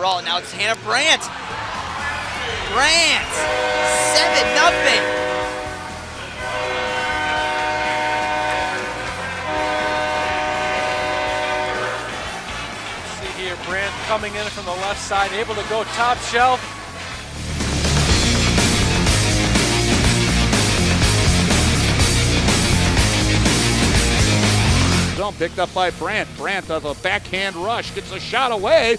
overall. Now it's Hannah Brandt. Brandt, 7 nothing. See here, Brandt coming in from the left side, able to go top shelf. Zone picked up by Brandt. Brandt of a backhand rush, gets a shot away,